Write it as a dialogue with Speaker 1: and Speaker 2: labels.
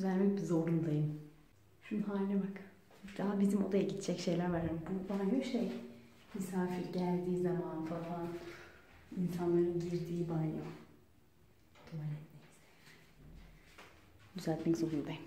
Speaker 1: Düzelmek zorundayım. Şunun haline bak. Daha bizim odaya gidecek şeyler var. Yani bu banyo şey misafir geldiği zaman falan insanların girdiği banyo. Tuvalet neyse. Düzeltmek zorundayım.